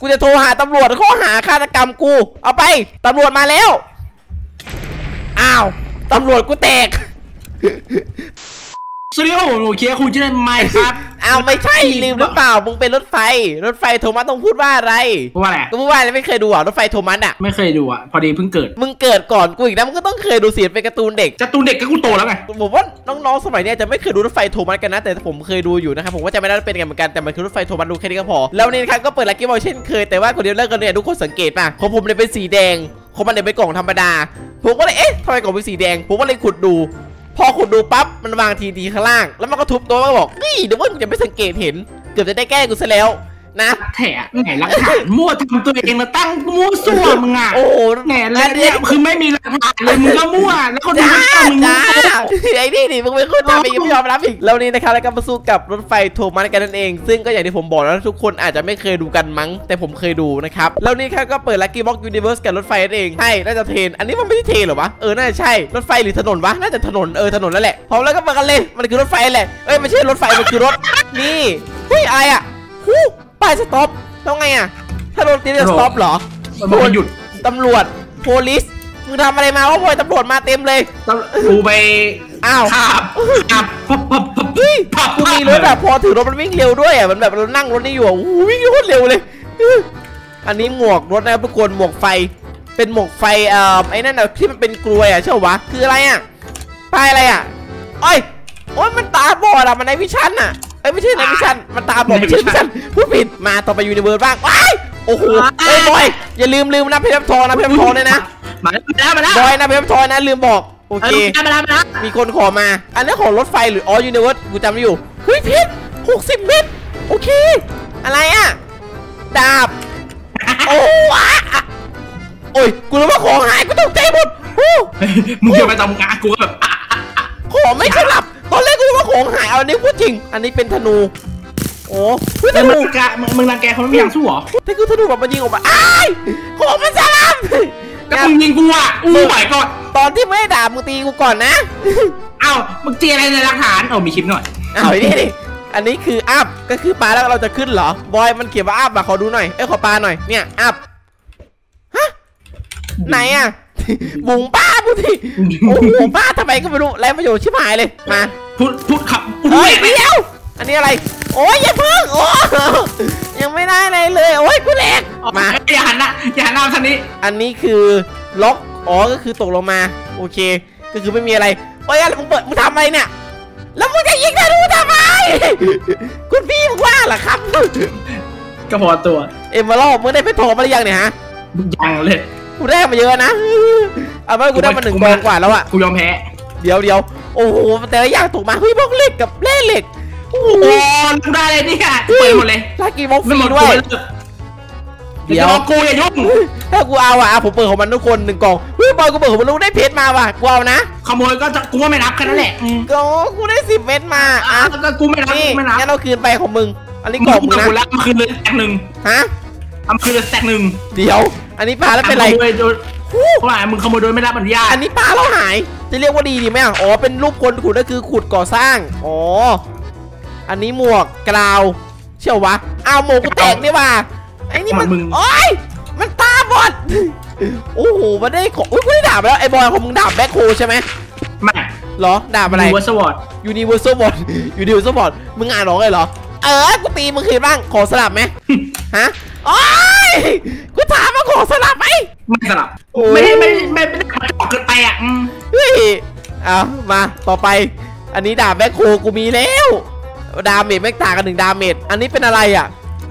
กูจะโทรหาตำรวจข้อหาฆาตกรรมกู เอาไปตำรวจมาแล้ว อ้าวตำรวจกูแตก สวัสดีครับผมโอเคคุณจะได้ไหมครับอ้าวไม่ใช่ลืมหรือเปล่ามึงเป็นรถไฟ รถไฟโทมัสต้องพูดว่าอะไรพูดว่าอะไรก็พูดว่าอะไรไม่เคยดูอะรถไฟโทมัสอะไม่เคยดูอะพอดีเพิ่งเกิด มึงเกิดก่อนกูอีกนะมึงก็ต้องเคยดูสิเป็นการ์ตูนเด็กจะตูนเด็กก็กูโตแล้วไงผมว่าน้องๆสมัยเนี้ยจะไม่เคยดูรถไฟโทมัสกันนะแต่ผมเคยดูอยู่นะครับผมว่าจะไม่ได้เป็นกันเหมือนกันแต่มันคือรถไฟโทมัสดูแค่นี้ก็พอแล้ววันนี้นะครับก็เปิดลักกี้บอลเช่นเคยแต่ว่าคนเดียวเลิกกันเนี่ยทุกคนสังเกตป่ะของผมเนี่ยเป็นสีแดงของมันเนี่ยเป็นกล่องธรรมดาผมก็เลยเอ๊ะทำไมกล่องเป็นสีแดงผมก็เลยขุดดู พอขุดดูปั๊บมันวางทีดีข้างล่าง แล้วมันก็ทุบตัวแล้วก็บอกนี่เดี๋ยวว่ามึงจะไม่สังเกตเห็น เกือบจะได้แก้กูซะแล้ว นะแถะไหนหลักฐานมั่วทำตัวเองแล้วตั้งมั่วซั่วมึงอะโอ้โหแหนแล้วเนี่ยคือไม่มีหลักฐานเลยมึงก็มั่วแล้วคนดูจ้าก็มึงจ้าไอ้นี่นี่มึงเป็นคนทำเองไม่ยอมรับอีกแล้วนี่นะครับแล้วก็มาสู้กับรถไฟโทมัสกันนั่นเอง ซึ่งก็อย่างที่ผมบอกแล้วทุกคนอาจจะไม่เคยดูกันมั้ง แต่ผมเคยดูนะครับแล้วนี่ครับก็เปิดลักกี้บ็อกยูนิเวิร์สกับรถไฟนั่นเองใช่น่าจะเทน อันนี้มันไม่ใช่เทนหรอวะเออน่าจะใช่รถไฟหรือถนนวะน่าจะถนนเออถนนแล้วแหละพร้อมแล้วก็มากันเลยมันคือรถไฟแหละเอ้ยไม่ใช่รถไฟมันคือรถนี่เฮ้ยอะไรอะฮู้ ป้าย stop แล้วไงอะ ถ้าโดนตีจะ stop เหรอมันบอกให้หยุดตำรวจ police มึงทำอะไรมาวะพอยตำรวจมาเต็มเลยแล้วกูไปอ้าวขับขับพับพับพับเฮ้ยพับกูมีรถแบบพอถือรถมันวิ่งเร็วด้วยอะมันแบบเรานั่งรถนี่อยู่อะโอ้โหวิ่งโคตรเร็วเลย อันนี้หมวกรถนะครับทุกคนหมวกไฟ เป็นหมวกไฟเอ่อไอ้นั่นน่ะที่มันเป็นกลวยอะเชื่อวะคืออะไรอะป้ายอะไรอะโอ้ยโอ้ยมันตาบอดอะมันในวิชันอะเอ้ยไม่ใช่ในวิชันมันตาบอดไม่ใช่วิชันผู้ผิดมาต่อไปยูนิเวิร์สบ้างว้ายโอ้โหเฮ้ยบอยอย่าลืมลืมนะเพชรทองนะเพชรทองเลยนะมาแล้วมาแล้วบอยนะเพชรทองนะลืมบอกโอเอเคอมาแล้วมาแล้วมีคนขอมา อันนี้ของรถไฟหรือออยูนิเวิร์สกูจำไม่อยู่เฮ้ยเพชรหกสิบเมตรโอเค อะไรอะดาบโอ้วะอะโอ้ยกูรู้ว่าของหายกูตกใจหมดโอ้มึงจะไปทำงานกูก็แบบอะของไม่สลับ ตอนแรกกูรู้ว่าของหายเอาอันนี้พูดจริง อันนี้เป็นธนู โอ้เฮ้ยธแล้วมึนูงกะมึงมึงรังแกเขาไม่มีทางสู้เหรอแต่คือธนูแบบมันยิงออกมาอ้ายของมันสลับ ก็มึงยิงกูอะอู้ไหวก่อนตอนที่ไม่ได้ดาบมึงตีกูก่อนนะ เอ้ามึงเจียอะไรในหลักฐานเอามีคลิปหน่อยเอาไอ้นี่ดิอันนี้คืออัพ ก็คือปลาแล้วเราจะขึ้นเหรอ บอยมันเขียนว่าอัพอะขอดูหน่อย เอ้ยขอปลาหน่อย เนี่ยอัพ ฮะ ไหนอะ บุ๋งป้าพูดทีโอ้โหป้าทำไมก็ไม่รู้ไรประโยชน์ชิบหายเลยมาพูดพูดขับพูดเฮ้ยแหลกเดียวอันนี้อะไร โอ้ยอย่าเพิ่งโอ้ยังไม่ได้อะไรเลย โอ้ยกูแหลกมามาอย่าหันหน้าอย่าหันหน้ามาทางนี้ อันนี้คือล็อกอ๋อก็คือตกลงมา โอเค ก็คือไม่มีอะไรโอ้ยอะไรมึงเปิดมึงทำอะไรเนี่ยแล้วมึงจะยิงธนูทำไมคุณพี่มึงว่าเหรอครับก็พอตัว เอ็มเบอร์มึงได้ไปโทรมาหรือยังเนี่ยฮะมึงยังเลย กูได้มาเยอะนะ เอาไปกูได้มาหนึ่งกองกว่าแล้วอะกูยอมแพ้ เดี๋ยวเดี๋ยวโอ้โหแต่ละอย่างตกมาเฮ้ยบล็อกเหล็กกับแร่เหล็ก โอ้โหโอ้กูได้เลยเนี่ยเปิดหมดเลยลากี้บล็อกฟไม่รีหมดด้กูวยไม่เลิกเดี๋เดี๋ยยววกูอย่ายุ่งถ้ากูเอาอะอะผมเปิดของมันทุกคนหนึ่งกล่องเฮ้ยบอยกูเปิดของมันลูกได้เพชรมาว่ะกูเอานะขโมยก็จะกูว่าไม่นับแค่นั้นแหละอืมก็กูได้สิบเม็ดมาอะอะก็กูไม่นับนี่กูไม่นับงั้นเอาคืนไปของมึงอันนี้มึงกล่องกูมึงนะกูแล้วเอาคืนเลยแตกหนึ่งฮะเอาคืนเลยแตกหนึ่งเดี๋ยว อันนี้ปลาแล้วเป็นไรขโมยโดยเพราะว่ามึงขโมยโดยไม่รับอนุญาตอันนี้ปลาเราหาย จะเรียกว่าดีดีไหมอะอ๋อเป็นรูปคนขุดก็คือขุดก่อสร้างอ๋ออันนี้หมวกกราวเชื่อวะอ้าวหมวกกูแตกนี่ว่ะไอ้นี่มันมึงโอ้ยมันตาบอดโอ้โหมันได้ของอุ้ยกูได้ดาบแล้วไอ้บอยของมึงดาบแบ็คโฮใช่ไหมไม่เหรอดาบอะไร Universe Sword Universal Bot Universal Bot มึงอ่านออกเลยเหรอ เออ กูตีมึงคืนบ้าง ขอสลับไหมฮะ โอ้ย กูถามมาขอสลับไหมไม่สลับโอ้ยไม่ได้ไม่ได้ไม่ได้ไม่ได้ออกเกินไปอะอืมเฮ้ยเอามา ต่อไป อันนี้ดาบแบ็คโฮกูมีแล้ว damage แม่งต่างกันหนึ่ง damage อันนี้เป็นอะไรอะ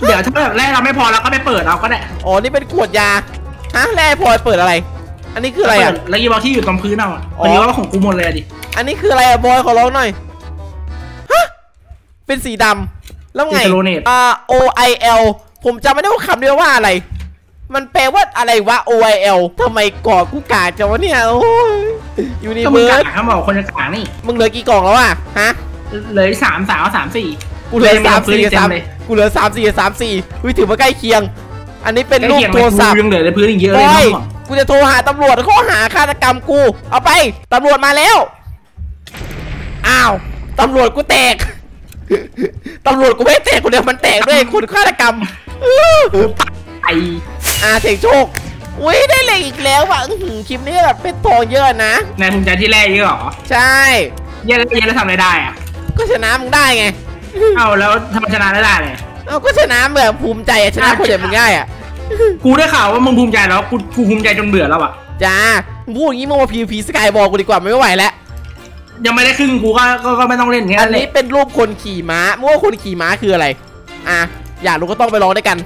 เดี๋ยวถ้าแบบแรกเราไม่พอเราก็ไปเปิดเอาก็ได้ อ๋อ นี่เป็นขวดยา ฮะ แร่พลอยเปิดอะไร อันนี้คืออะไรอะเปิดแล้วยีบอลที่อยู่ตรงพื้นเอาอะอ๋อวันนี้ว่าของกูหมดเลยอะดิ อันนี้คืออะไรอะบอยขอร้องหน่อย ฮะ เป็นสีดำ แล้วไงอินเทอร์เน็ตอ่า O I L ผมจำไม่ได้ว่าคำเดียวว่าอะไร มันแปลว่าอะไรวะ O I L ทำไมกอดกูกาดจังวะเนี่ยโอ้ยยูนิก็มึงเวิการ์สเขาบอกคนจะกางนี่ มึงเหลือกี่กล่องแล้วอะฮะ เหลยสามสาวสามสี่กูเหลือเลยไม่สามเอาปืนสี่เต็มสามเลยกูเหลือสามสี่สามสี่วิถือว่าใกล้เคียง อันนี้เป็นรูปใกล้โทเคียรงศัพท์กูยังเหลือในพื้นอีกเยอะบเลยอนะยก่อนกูจะโทรหาตำรวจข้อหาฆาตกรรมกู เอาไปตำรวจมาแล้ว อ้าวตำรวจกูแตก ตำรวจกูไม่แตกคนเดียวมันแตกด้วยคนฆาตกรรมอื้อไอ้อ่าเสียงโชคอุ้ยได้เหล็กอีกแล้วว่ะอื้อหือคลิปนี้แบบเป็นทองเยอะนะนายภูมิใจที่แรกเยอะเหรอ ใช่เยอะแล้วเยอะแล้วทำอะไรได้อะก็ชนะมึงได้ไง เอ้าแล้วทำไมชนะได้ได้เลยเอาก็ชนะแบบภูมิใจอะชนะคนอย่างมึงง่ายอะกูได้ข่าวว่ามึงภูมิใจแล้วกูกูภูมิใจจนเบื่อแล้วอะจ้ามึงพูดอย่างนี้มึงมาพีพีสกายบอกกูดีกว่าไม่ไหวแล้ว ยังไม่ได้ครึ่งกูก็ก็ก็ไม่ต้องเล่นแค่อันั้นนแหนี้ละเป็นรูปคนขี่ม้ามึงว่าคนขี่ม้าคืออะไร อะ อยากรู้ก็ต้องไปลองด้วยกัน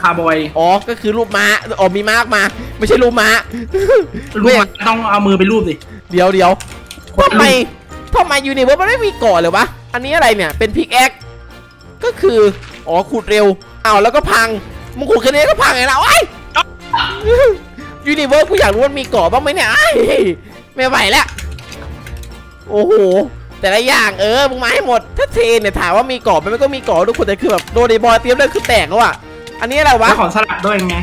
คาร์บอยอ๋อ ก็คือรูปม้า อ๋อมีม้าออกมา ไม่ใช่รูปม้า รูปมันต้องเอามือไปรูปสิเดี๋ยวเดี๋ยวคนละรูปทำไมทำไม Universe มันไม่มีเกราะเลยวะ อันนี้อะไรเนี่ย เป็น pickaxe ก็คือ อ๋อขุดเร็วอ้าวแล้วก็พัง มึงขุดแค่นี้ก็พังไงล่ะไอ้ย Universe กูอยากรู้ว่ามีเกราะบ้างไหมเนี่ยไอ้ยไม่ไหวแล้ว โอ้โหแต่ละอย่างเออมึงมาให้หมด ถ้าเทเนี่ยถามว่ามีเกราะไหมมันก็มีเกราะทุกคนแต่คือแบบโดนไอ้บอยเตรียมเลยคือแตกแล้วอะอันนี้อะไรวะแล้วขอสลับด้วยไง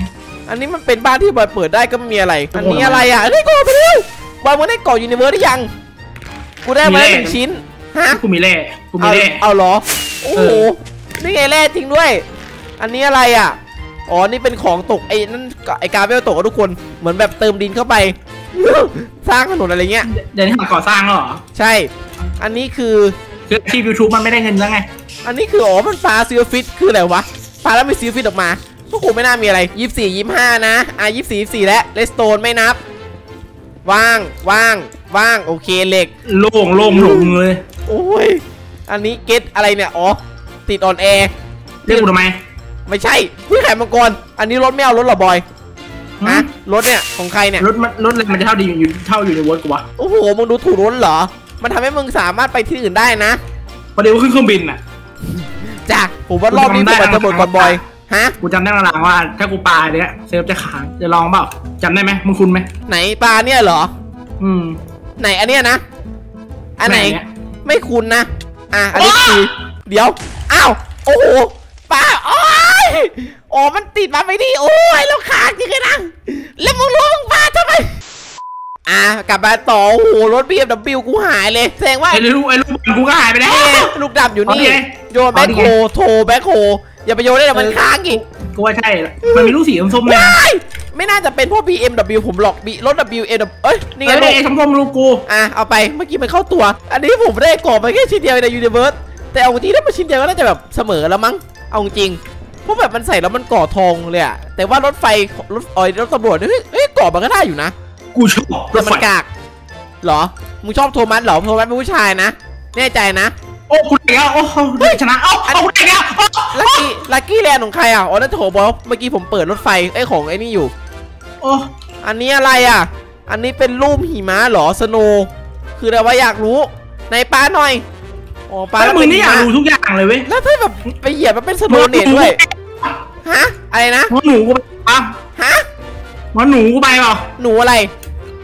อันนี้มันเป็นบ้านที่บอยเปิดได้ก็ไม่มีอะไรทุกคนอันนี้อะไรอะได้เกราะไปเร็วบอยมึงได้เกราะ Universe หรือยัง กูได้มาแล้วมีหเลขนึ่งชิ้นฮะกูมีเล่กูมีเอาเล่เอาเหรอโอ้โหเออนี่ไงแร่จริงด้วย อันนี้อะไรอะอ๋อนี่เป็นของตกไอ้นั่นไอ้ gravel ตกอะทุกคนเหมือนแบบเติมดินเข้าไป สร้างถนนอะไรเงี้ยเดี๋ยวนี้ทำก่อสร้างแล้วเหรอ ใช่ อันนี้คือคืออาชีพยูทูบมันไม่ได้เงินแล้วไง อันนี้คืออ๋อมันปลาซิลฟิตคืออะไรวะปลาแล้วมีซิลฟิตออกมาก็คงไม่น่ามีอะไรยี่สี่ยี่ห้านะอะยี่สี่ยี่สี่แล้วเลสโตนไม่นับ ว่างว่างว่างโอเคเหล็กโล่งโล่งหลงเลยโอ้ยอันนี้เก็ตอะไรเนี่ยอ๋อติดออนแอร์เรียกกูทำไม ไม่ใช่พี่ไข่มังกรอันนี้รถไม่เอารถเหรอบอยหืม ฮะรถเนี่ยของใครเนี่ยรถมันรถอะไรมันจะเท่าดีอยู่เท่าอยู่ในเวิร์ดกูวะโอ้โหมึงดูถูกรถเหรอ มันทำให้มึงสามารถไปที่อื่นได้นะพอดีว่าขึ้นเครื่องบินอะจ้ะผมว่ารอบนี้ผมอาจจะหมดก่อนบอยฮะกูจำได้ลางๆว่า ถ้ากูปาเนี้ยเซฟจะค้างจะลองเปล่าจำได้ไหมมึงคุ้นไหมไหนปลาเนี่ยเหรอ อืม ไหนอันเนี้ยนะอันไหนเนี่ยไม่คุ้นนะอะอันนี้คือเดี๋ยวอ้าวโอ้โหปลาโอ้ย อ๋อ มันติดมาไม่ดี โอ้ยแล้วขาดจริงๆนะ แล้วมึงรู้มึงปลาทำไม อะ กลับมาต่อ โอ้โห รถ BMW กูหายเลย แสดงว่าไอ้ลูกไอ้ลูกบอลกูก็หายไปแล้วนี่ลูกดำอยู่นี่เอาดิโยนแบ็คโฮโทรแบ็คโฮอย่าไปโยนได้เดี๋ยวมันค้างอีกกูว่าใช่ละมันมีลูกสีส้มๆเลยว้านะยไม่น่าจะเป็นพวก BMW ผมหรอกบีรถ WM เอ้ย นี่ไงเอ้ยลูกไอ้ส้มๆลูกกู อะ เอาไป เมื่อกี้มันเข้าตัว อันนี้ผมได้เกราะไปแค่ชิ้นเดียวใน Universe แต่เอาจริงๆถ้ามันชิ้นเดียวก็น่าจะแบบเสมอแล้วมั้ง เอาจริง เพราะแบบมันใส่แล้วมันเกราะทองเลยอะแต่ว่ารถไฟรถออยรถตำรวจเนี่ยเฮ้ยเฮ้ยก่อมันก็ได้อยู่นะกูชอบรแต่ถมัไฟนกากเหรอมึงชอบโทมัสเหรอโทมัสเป็นผู้ชายนะแน่ใจนะโอ้กูได้แล้วโอ้โหชนะโอ้โหกูได้แล้วโอ้ลักกี้ลักกี้แลนด์ของใครอะอ๋อนั่นโถบอยเมื่อกี้ผมเปิดรถไฟไอ้ยของไอ้นี่อยู่ โอ้อันนี้อะไรอะ อันนี้เป็นรูปหิมะเหรอสโนว์คืออะไรวะอยากรู้ในป้าหน่อย อ๋อป้าแล้วมึงเป็นี่อยากหิะรู้ทุกอย่างเลยเว้ยแล้วถ้าแบบไปเหยียบมันเป็นสโนว์เนตด้วยฮะอะไรนะว่าหนูกูไปป่ะฮะว่าหนูกูไปเปล่าหนูอะไร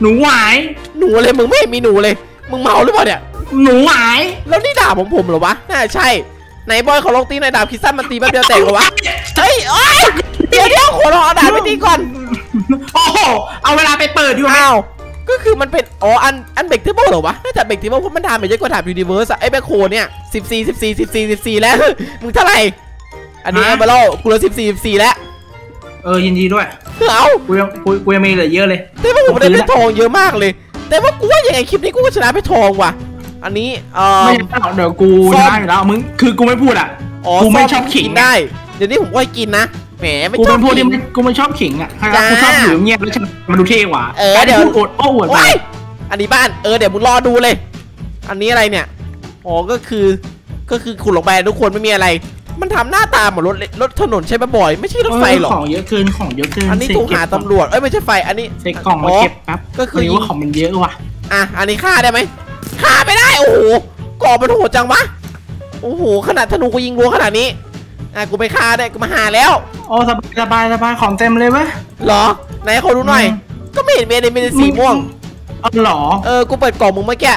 หนูหวายหนูอะไรมึงไม่เห็นมีหนูเลย มึงเมาหรือเปล่าเนี่ย หนูหวายแล้วนี่ด่าผมผมเหรอวะน่าใช่ไหนบอยขอลองตีหน่อยดาบคิดสั้นมันตีแป๊บเดียวแตกเหรอวะเฮ้ยโอ๊ยเดี๋ยวเดี๋ยวขอลองเอาดาบไปตีก่อนโอ้โหเอาเวลาไปเปิดอยู่ไหมอ้าว ก็คือมันเป็นอ๋ออันอันเบรกเทเบิลเหรอวะน่าจะเบรกเทเบิลเพราะมันทำไปเยอะกว่าดาบยูนิเวิร์สอะไอ้แบคโคเนี่ยสิบสี่สิบสี่สิบสี่สิบสี่แล้ว มึงเท่าไหร่ อันนี้มาเล่ากูเหลือสิบสี่สิบสี่แล้ว เออยินดีด้วยเอากูยังกูกูยังมีเหลือเยอะเลย แต่ว่าผมได้เพชรทองเยอะมากเลย แต่ว่ากูว่ายังไงคลิปนี้กูก็ชนะเพชรทองว่ะ อันนี้เอ่อไม่ใช่หรอกเดี๋ยวกูส้ชมนะอยู่แล้วมึงคือกูไม่พูดอะอ๋อกูไม่ส้ชอบขิงกินได้ เดี๋ยวนี้ผมก็ให้กินนะ แหมไม่กูชอเป็บ นพวกที่ขิงไม่กูไม่ชอบขิงอะจ้ากูชอบอยู่เงียบแล้วฉันมันดูเท่กว่าเออการเดี๋ยวที่พูดโอดโอ้อวดไป ว้ายอันนี้บ้าน เออ เดี๋ยวมึงรอดูเลย อันนี้อะไรเนี่ย อ๋อ ก็คือ ก็คือขุดลงไปทุกคนไม่มีอะไร มันทำหน้าตาเหมือนรถรถถนนใช่ไหมบ่อย ไม่ใช่รถไฟหรอของเยอะเกินของเยอะเกินอันนี้เสกถูกหาเก็บตำรวจ เอ้ย ไม่ใช่ไฟ อันนี้เสกกล่องมาเก็บแป๊บก็คือพดีว่าของมันเยอะว่ะอะ อันนี้ฆ่าได้ไหมฆ่าไม่ได้ โอ้โหก่อมันโหดจังวะ โอ้โห ขนาดธนูกูยิงรัวขนาดนี้ อะ กูไปฆ่าได้ กูมาหาแล้วโอ้สบายสบายสบายของเต็มเลยเว้ยเหรอไหนขอดูหน่อยอืมก็ไม่เห็นมีอะไรมีแต่สีม่วงเออเหรอเออกูเปิดกล่องมึงเมื่อกี้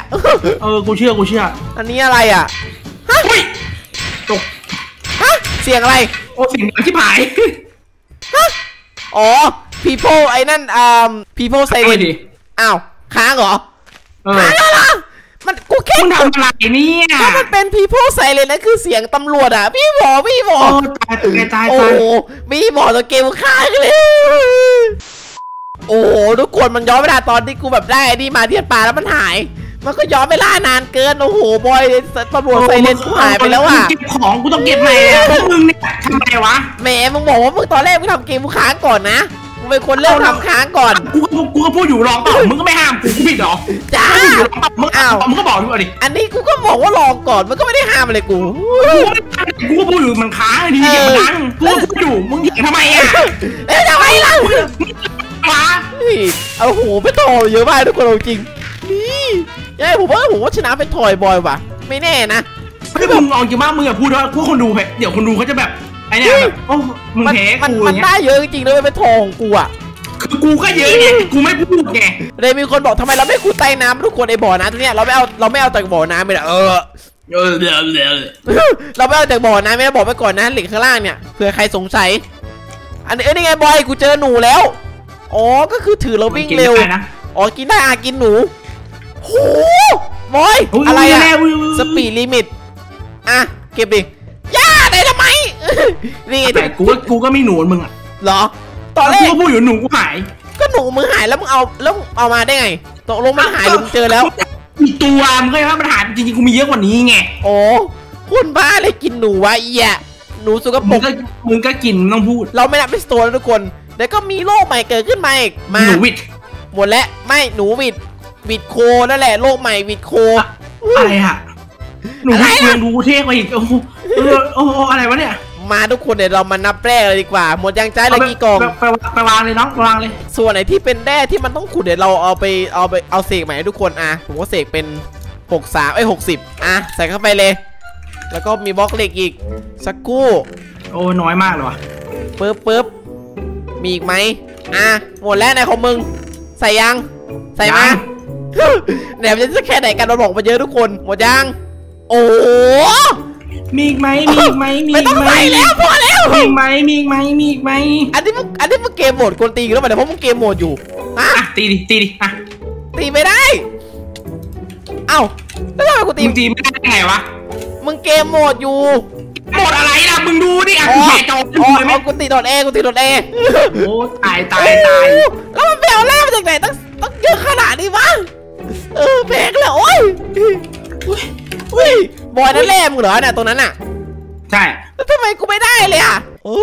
เออกูเชื่อกูเชื่อ อันนี้อะไรอะอุ้ยตกฮะเสียงอะไรโอ้สิ่งดังที่ผายอ๋อ people ไอ้นั่นอ่า people ใส่ siren ดิอ้าวค้างเหรอเออค้างแล้วเหรอ มันกูแค่มึงทำอะไรเนี่ยถ้ามันเป็น people silent นั่นคือเสียงตำรวจอะ พี่หมอพี่หมอโอ้ตายตายตายโอ้ตายโหมีหมอตัวเกมค้างเลยโอ้โหทุกคนมันย้อนเวลาตอนที่กูแบบได้ไอ้นี่มาเทียนปลาแล้วมันหาย มันก็ย้อนเวลานานเกินโอ้โหบอยตำรวจไซเลนกูหายไปแล้วอะมึงเก็บของกูต้องเก็บใหม่อะพวกมึงเนี่ยทำไมวะแหมมึงบอกว่ามึงตอนแรกมึงทำเกมมึงค้างก่อนนะ มึงเป็นคนเริ่มทำค้างก่อน กูก็กูก็พูดอยู่ลองเปล่ามึงก็ไม่ห้ามกูกูผิดเหรอจ้ากูอยู่ลองเปล่ามึงอ้าวมึงก็บอกดูดิอันนี้กูก็บอกว่าลองก่อนมันก็ไม่ได้ห้ามอะไรกูกูก็ไม่กูก็พูดอยู่มันค้างดีเก็บมันดังกูก็พูดอยู่มึงเถียงทำไมอะเอ๊ะทำไมล่ะฟ้าเฮ้ยเอาโหไปต่อเยอะมากทุกคนเอาจริงนี่ยัยผมว่าผมว่าชนะเป็นทอยบอยว่ะ ไม่แน่นะไม่มึงเอาจริงมากมึงอะพูดว่ากูคนดูเพเดี๋ยวคนดูเขาจะแบบไอ้เนี่ยแบบโอ้มึงมันแพ้มันกูมัอนย่างเงี้ยได้เยอะจริงๆเลยเป็นทองของกูอะคือกูก็เยอะไงกูไม่พูดไงเลยมีคนบอกทำไมเราไม่ขุดใต้น้ำทุกคนไอ้บ่อน้ำตรงเนี้ยเราไม่เอาเราไม่เอาจากบ่อน้ำไปละเออ เออเดี๋ยวเดี๋ยวเราไม่เอาจากบ่อน้ำไม่ได้บอกไปก่อนนะเหล็กข้างล่างเนี่ยเผื่อใครสงสัย อันนี้เอ้ยนี่ไงบอยกูเจอหนูแล้วอ๋อก็คือถือเราวิ่งเร็วนะอ๋อกินได้อากินหนูโหบอยอุ๊ยอะไรอะแน่อุ๊ยอุ๊ยอุ๊ย speed limit อะเก็บดิ ย่าได้ทำไม นี่ไงแต่กูก็กูก็ไม่หนูมึงอะเหรอ ตอนแรกูกก็พูดอยู่หนูกูหาย ก็หนูมือหายแล้วมึงเอาแล้วมึงเอามาได้ไง ตกลงมันหายหรือมึงเจอแล้วมีตัวมึงก็ยังว่ามันหายจริงๆกูมีเยอะกว่านี้ไง โอ้คุณบ้าเลยกินหนูวะอีอะหนูสกปรมึงกก็มึงก็กินมึงต้องพูด เราไม่นับเป็นสโตนนะทุกคนเดี๋ยวก็มีโรคใหม่เกิดขึ้นมาอีกมาหนูวิทย์หมดแล้วไม่หนูวิดวิดโคนั่นแหละโรคใหม่วิดโคอะไรอะ หนูวิทย์กูยังดูเท่กว่าอีกโอ้โหเออโอ้โหอะไรวะเนี่ย มาทุกคนเดี๋ยวเรามานับแร่เลยดีกว่า หมดยังใจายเหลยกี่กล่องไปไปไปวางเลยน้องไปวางเลย ส่วนไหนที่เป็นแร่ที่มันต้องขุดเดี๋ยวเราเอาไปเอาไปเอาเสกใหม่ให้ทุกคนอะผมก็เสกเป็น63ไอ้ย60อะใส่เข้าไปเลย แล้วก็มีบล็อกเหล็กอีกสักครู่โอ้น้อยมากเลยว่ะปึ๊บปึ๊บมีอีกไหมอะหมดแล้วในของมึง ใส่ยัง ใส่มาเดี๋ยวมันจะแค่ไหนกันเราบอกมาเยอะทุกคน หมดยังโอ้โหมีอีกไหมมีอีกไหมมีไม่อีต้องกไหมใส่แล้วพอแล้ว มีอีกไหมมีอีกไหมมีอีกไหมอันนี้มึงอันนี้มึง game mode กวนตีกันแล้วมั้ยเดี๋ยวเพราะมึง game mode อยู่ฮะอะตีดิตีดิอะตีไม่ได้ เอ้าแล้วทำไมกูตีมึงตีไม่ได้ไงวะมึง game mode อยู่หมดอะไรล่ะมึงดูดิอะอ๋กูอแห่จออ๋อเลยไหมอ๋อกูตีโดนเอกูตีโดนเอโอ้ตายตายตายแล้วมันไปเอาแร่มาจากไหนตั้งตั้งเยอะขนาดนี้วะเออแพงเลยโอ้ย อุ้ยบอยนั่นแร่มึงเหรอน่ะตรงนั้นน่ะใช่แล้วทำไมกูไม่ได้เลยอะโอ้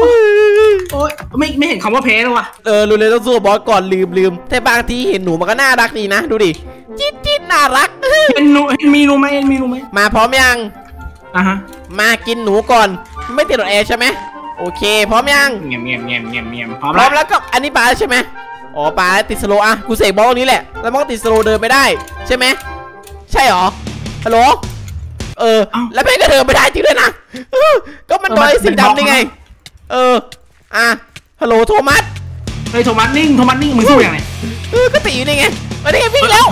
ยโอ้ยไม่ไม่เห็นคำว่าเพลแล้ววะเออรู้เลยต้องสู้กับบอสก่อนลืมลืมแต่บางทีเห็นหนูมันก็น่ารักดีนะดูดิจิ๊ดจิ๊ดน่ารักเห็นหนูเห็นมีรู้ไหมเห็นมีรู้ไหมมาพร้อมยังอะฮะมากินหนูก่อน ไม่ติดรถแอร์ใช่ไหมโอเค พร้อมยังเงียบเงียบเงียบเงียบเงียบพร้อมพร้อแล้มวแล้วก็อันนี้ปลาแล้วใช่ไหมอ๋อปลาติดสโลว์อะกูเสกบอลตรงนี้แหละแล้วมันก็ติดสโลว์เดินไม่ได้ ใช่ไหมใช่หรอฮัลโหล เออ แล้วแม่งก็เดินไม่ได้จริงด้วยนะเออก็มันดอยสีดำนี่ไง เออ อะฮัลโหลโทมัสเฮ้ยโทมัสนิ่งโทมัสนิ่งมึงสู้ยังไงเออก็ตีอยู่นี่ไงมาดิวิ่งแล้ว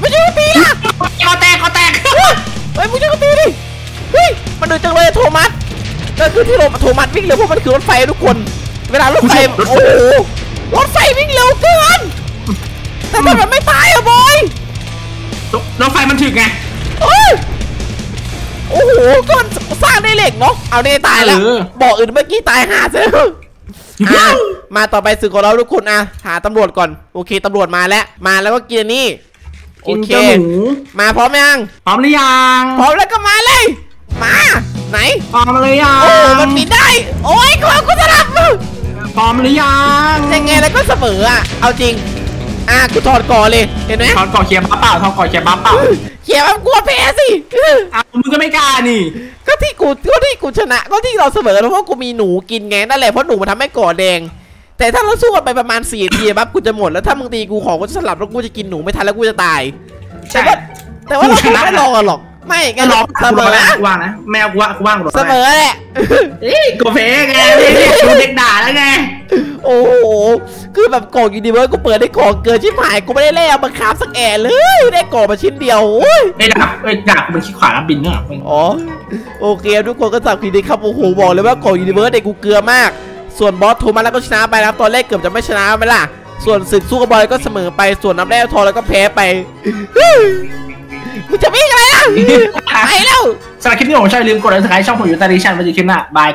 ไม่ใช่กูตีล่ะคอแตกคอแตกเฮ้ยมึงช่วยกูตีดิเฮ้ยมันดูจังเลยโทมัสก็คือที่โรโทมัสวิ่งเร็วเพราะมันคือรถไฟทุกคน เวลารถไฟโอ้โหรถไฟวิ่งเร็วเกินแต่ทำไมมันไม่ตายอะบอยรถไฟมันถึกไงเอ้ยโอ้โหก็มันสร้างได้เหล็กเนาะเอาเนี่ยตายแล้วเออบอกอื่นเมื่อกี้ตายห่าซะแล้วอะมาต่อไปสื่อของเราทุกคนอะหาตำรวจก่อนโอเคตำรวจมาแล้วมาแล้วก็กินอันนี่โอกินเคเจ้าหมูมาพร้อมยังพร้อมหรือยังพร้อมแล้วก็มาเลย มาไหนพร้อมหรือยังโอ้มันปิดได้ โอ้ยกูเอากูสลับมือพร้อมหรือยังยังไงแล้วก็เสมออะเอาจริงอะกูถอดก่อนเลยเห็นไหมถอดก่อนเคลียร์บ้าเปล่าถอดก่อนเคลียร์บ้าเปล่า เขียนมันกลัวแพ้สิอ้าวมึงก็ไม่กล้านี่ ก็ที่กูก็ที่กูชนะ ก็ที่เราเสมอเพราะกูมีหนูกินไงนั่นแหละเพราะหนูมันทำให้ก่อแดง แต่ถ้าเราสู้กันไปประมาณ4นาทีปั๊บกูจะหมดแล้วถ้ามึงตีกูของกูจะสลับแล้วกูจะกินหนูไม่ทันแล้วกูจะตายใช่แต่ว่าแต่ว่าเรากูชนะไม่ลองกันหรอกไม่ก็งั้นร้องเสมอแล้วว่างนะแมวกูว่ากูว่างหรอเสมอแหละเอ้ยกูเฟ้ไงกูเด็กด่าแล้วไง โอ้โห คือแบบกล่อง Universe กูเปิดได้ของเกินชิบหายกูไม่ได้แลกมา craft สักแอะเลยได้กล่องมาชิ้นเดียวโอ้ยไอ้ยดาบไอ้ยดาบมันคลิกขวาแล้วบินเนี่ยมึงอ๋อโอเคทุกคนก็สับผิดดีครับโอ้โหบอกเลยว่ากล่อง Universe เนี่ยกูเกลือมาก ส่วนบอสโทมัสแล้วก็ชนะไปนะครับตอนแรกเกือบจะไม่ชนะไปล่ะส่วนศึกสู้กับบอยก็เสมอไปส่วนน้ำแร่ทองแล้วก็แพ้ไปมึงจะวิ่งอะไรล่ะไปแล้วสำหรับคลิปนี้ผมชอบอย่าลืมกดไลค์สไครต์ช่องผมอยู่ใต้ดีชันไว้เจอคลิปหน้าบาย